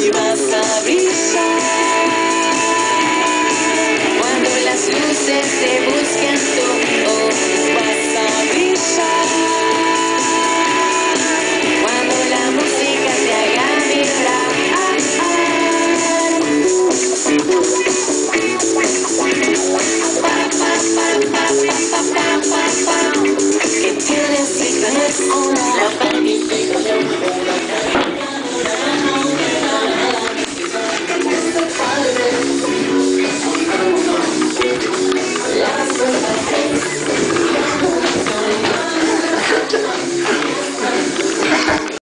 me vas a brillar. Cuando las luces te busquen tu oh, vas a brillar. Cuando la música te haga vibrar. Ah, ah. Que tienes mi corazón, la familia.